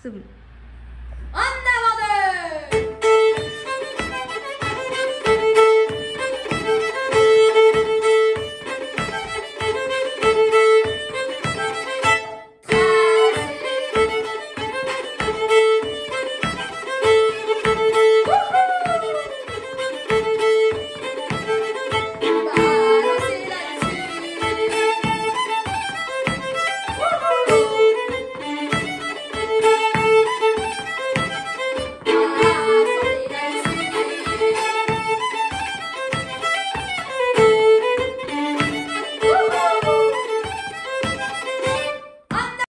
是不？安